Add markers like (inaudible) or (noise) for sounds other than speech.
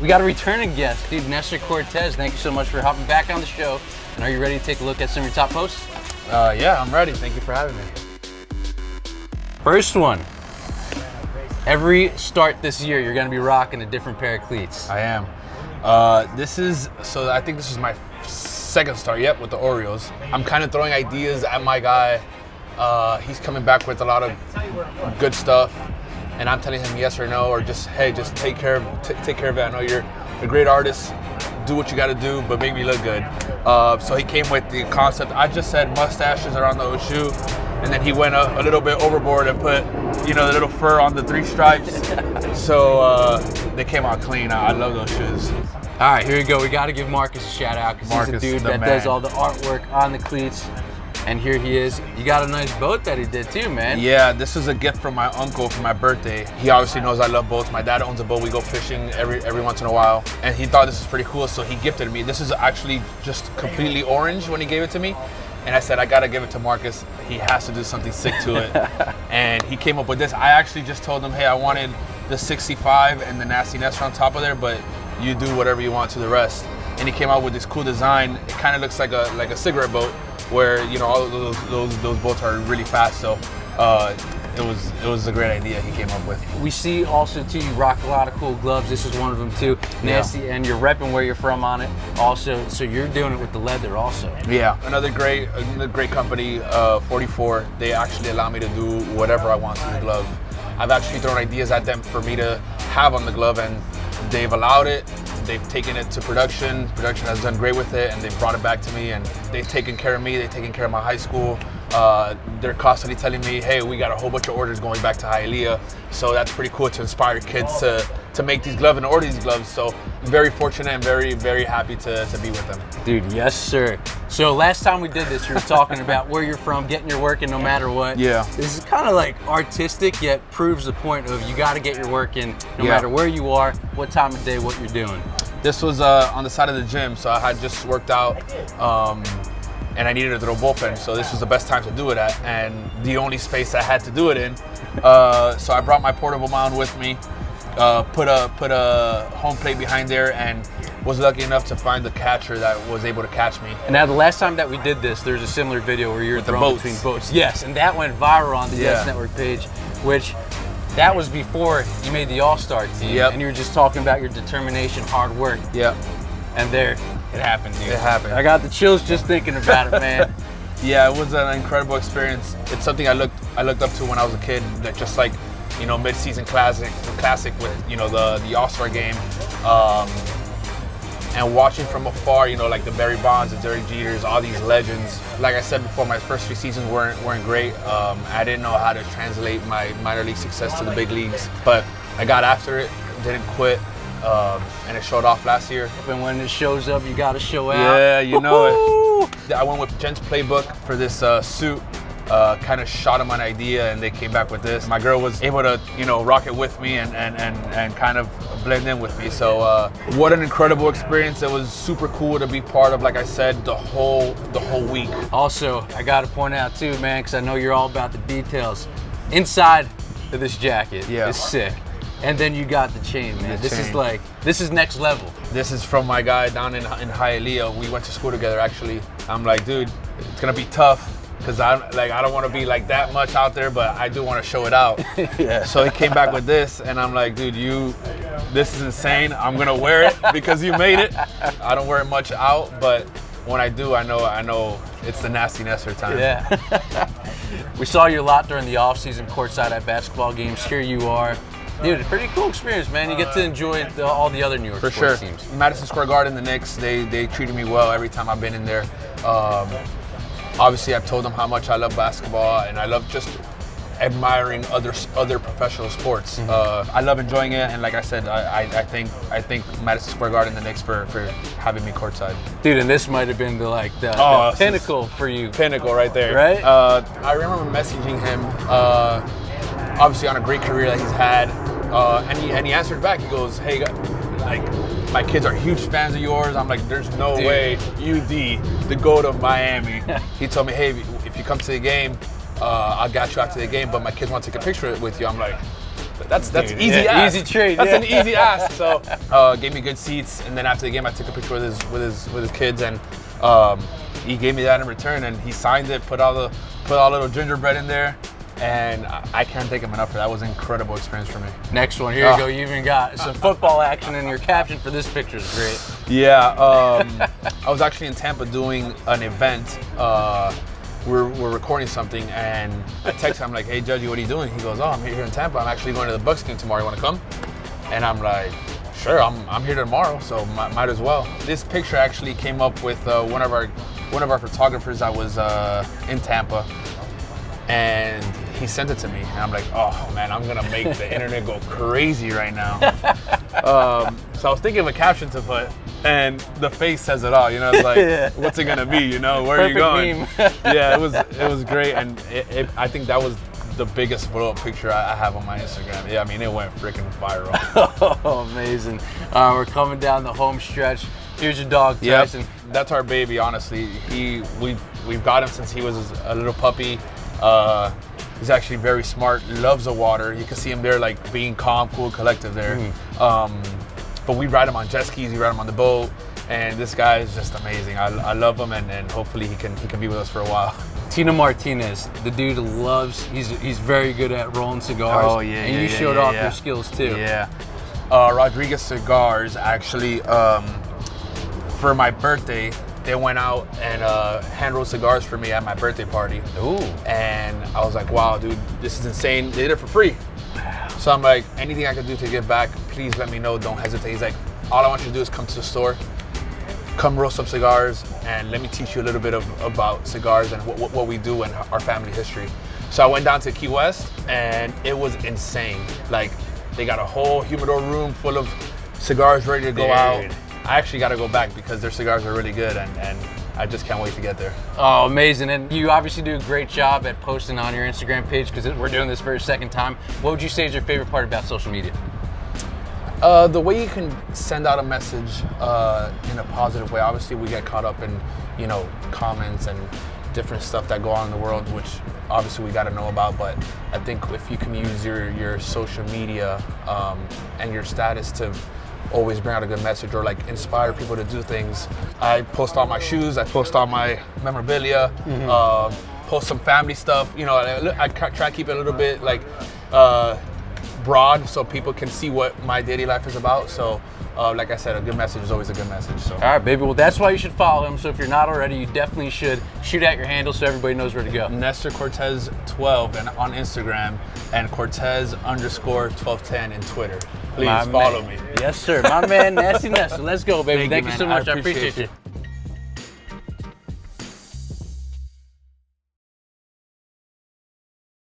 we got a returning guest, dude, Nestor Cortes. Thank you so much for hopping back on the show. And are you ready to take a look at some of your top posts? Uh, yeah, I'm ready. Thank you for having me. First one. Every start this year, you're going to be rocking a different pair of cleats. I am. Uh, this is so. I think this is my second start. Yep, with the Orioles. I'm kind of throwing ideas at my guy. Uh, he's coming back with a lot of good stuff, and I'm telling him yes or no, or just hey, just take care of t- take care of it. I know you're a great artist. Do what you got to do, but make me look good. Uh, so he came with the concept. I just said mustaches around the shoe, and then he went a, a, little bit overboard and put, you know, the little fur on the three stripes. (laughs) so uh, they came out clean. I, I love those shoes. All right, here we go. We got to give Marcus a shout out because he's a dude that man. does all the artwork on the cleats. And here he is. You got a nice boat that he did too, man. Yeah, this is a gift from my uncle for my birthday. He obviously knows I love boats. My dad owns a boat. We go fishing every every once in a while. And he thought this is pretty cool, so he gifted me. This is actually just completely orange when he gave it to me. And I said, I gotta give it to Marcus. He has to do something sick to it. (laughs) and he came up with this. I actually just told him, hey, I wanted the 65 and the nasty Nestor on top of there, but you do whatever you want to the rest. And he came out with this cool design. It kind of looks like a like a cigarette boat, where you know all those those, those boats are really fast. So uh, it was it was a great idea he came up with. We see also too you rock a lot of cool gloves. This is one of them too. Nasty, yeah. and you're repping where you're from on it. Also, so you're doing it with the leather also. Yeah, another great another great company, uh, 44. They actually allow me to do whatever I want to the glove. I've actually thrown ideas at them for me to have on the glove, and they've allowed it they've taken it to production. Production has done great with it, and they've brought it back to me. And they've taken care of me. They've taken care of my high school. Uh, they're constantly telling me, "Hey, we got a whole bunch of orders going back to Hialeah." So that's pretty cool to inspire kids to to make these gloves and order these gloves. So very fortunate and very very happy to, to be with them. Dude, yes sir. So last time we did this, you were talking about where you're from, getting your work in no matter what. Yeah. This is kind of like artistic, yet proves the point of you got to get your work in no yeah. matter where you are, what time of day, what you're doing. This was uh, on the side of the gym, so I had just worked out. Um, and I needed to throw bullpen, so this was the best time to do it at, and the only space I had to do it in. Uh, so I brought my portable mound with me, uh, put a put a home plate behind there, and was lucky enough to find the catcher that was able to catch me. And now the last time that we did this, there's a similar video where you're throwing between boats. Yes, and that went viral on the yeah. Yes Network page, which that was before you made the All-Star team. Yep. And you were just talking about your determination, hard work. Yep. And there, it happened, dude. It happened. I got the chills just thinking about it, man. (laughs) yeah, it was an incredible experience. It's something I looked I looked up to when I was a kid. That just like, you know, mid-season classic, classic with you know the the All-Star game. Um, and watching from afar, you know, like the Barry Bonds, the Derek Jeters, all these legends. Like I said before, my first few seasons weren't weren't great. Um, I didn't know how to translate my minor league success to the big leagues, but I got after it, didn't quit, um, and it showed off last year. And when it shows up, you got to show out. Yeah, you know it. I went with Gents Playbook for this uh, suit uh, kind of shot them an idea and they came back with this. My girl was able to, you know, rock it with me and, and, and, and kind of blend in with me. So uh, what an incredible experience. It was super cool to be part of, like I said, the whole the whole week. Also, I got to point out too, man, because I know you're all about the details. Inside of this jacket yeah. is sick. And then you got the chain, man. The this chain. is like, this is next level. This is from my guy down in, in Hialeah. We went to school together, actually. I'm like, dude, it's gonna be tough because I like I don't want to be like that much out there, but I do want to show it out. (laughs) yeah. So he came back with this, and I'm like, dude, you, this is insane. I'm gonna wear it (laughs) because you made it. I don't wear it much out, but when I do, I know I know it's the nasty Nestor time. Yeah. (laughs) we saw you a lot during the off season, courtside at basketball games. Here you are. Dude, it's a pretty cool experience, man. You get to enjoy the, all the other New York For sports sure. teams. Madison Square Garden, the Knicks, they they treated me well every time I've been in there. Um, obviously I've told them how much I love basketball and I love just admiring other other professional sports. Mm-hmm. Uh, I love enjoying it, and like I said, I, I, I, think I think Madison Square Garden the Knicks for for having me courtside. Dude, and this might have been the like the, oh, the pinnacle for you. Pinnacle right there. Right. Uh, I remember messaging him, uh, obviously on a great career that he's had, uh, and he and he answered back. He goes, "Hey, like my kids are huge fans of yours. I'm like, there's no Dude. way UD to go to Miami. (laughs) he told me, hey, if you come to the game, uh, I got you out to the game, but my kids want to take a picture with you. I'm like, that's that's Dude, easy yeah, Easy trade. That's yeah. an easy ask. (laughs) So uh, gave me good seats, and then after the game, I took a picture with his with his with his kids, and um, he gave me that in return, and he signed it, put all the put all little gingerbread in there, and I can't thank him enough for that. that was an incredible experience for me. Next one, here you go. You even got some football action, and your caption for this picture is great. Yeah, um, (laughs) I was actually in Tampa doing an event. Uh, we're, we're recording something, and I text him, I'm like, hey, Judgy, what are you doing? He goes, oh, I'm here in Tampa. I'm actually going to the Bucs game tomorrow. You want to come? And I'm like, sure, I'm, I'm here tomorrow, so might, might as well. This picture actually came up with uh, one of our one of our photographers that was uh, in Tampa, and he sent it to me, and I'm like, oh man, I'm gonna make the (laughs) internet go crazy right now. (laughs) um, so I was thinking of a caption to put, and the face says it all. You know, it's like, (laughs) what's it gonna be? You know, where Perfect are you going? yeah, it was it was great, and it, it, I think that was the biggest blow up picture I, have on my Instagram. Yeah, I mean, it went freaking viral. oh, amazing. Uh, we're coming down the home stretch. Here's your dog, Tyson. Yep. That's our baby, honestly. He we've we've got him since he was a little puppy. Uh, he's actually very smart, loves the water. You can see him there like being calm, cool, collective there. Mm. Um, but we ride him on jet skis, we ride him on the boat, and this guy is just amazing. I, I love him, and, and hopefully he can he can be with us for a while. (laughs) Tino Martinez, the dude loves. He's he's very good at rolling cigars. Oh yeah, and yeah, you yeah, showed yeah, off your skills too. Yeah. Uh, Rodriguez Cigars actually um, for my birthday they went out and uh, hand rolled cigars for me at my birthday party. Ooh. And I was like, wow, dude, this is insane. They did it for free. So I'm like, anything I can do to give back, please let me know. Don't hesitate. He's like, all I want you to do is come to the store, come roast some cigars, and let me teach you a little bit of about cigars and what, what we do and our family history. So I went down to Key West, and it was insane. Like, they got a whole humidor room full of cigars ready to go Dude. out. I actually got to go back because their cigars are really good, and, and I just can't wait to get there. Oh, amazing. And you obviously do a great job at posting on your Instagram page because we're doing this for a second time. What would you say is your favorite part about social media? Uh, the way you can send out a message uh, in a positive way. Obviously, we get caught up in, you know, comments and different stuff that go on in the world, which obviously we got to know about. But I think if you can use your your social media um, and your status to always bring out a good message or like inspire people to do things. I post all my shoes, I post all my memorabilia, mm-hmm. uh, post some family stuff. You know, I, I, try to keep it a little bit like uh, broad so people can see what my daily life is about. So. Uh, like I said, a good message is always a good message. So. All right, baby. Well, that's why you should follow him. So if you're not already, you definitely should shoot out your handle so everybody knows where to go. Nestor Cortes 12 and on Instagram, and Cortes underscore 1210 in Twitter. Please My follow man. me. Yes, sir. My man, Nasty Nestor. Let's go, baby. Thank, Thank you, you, so much. I appreciate, I appreciate you. you.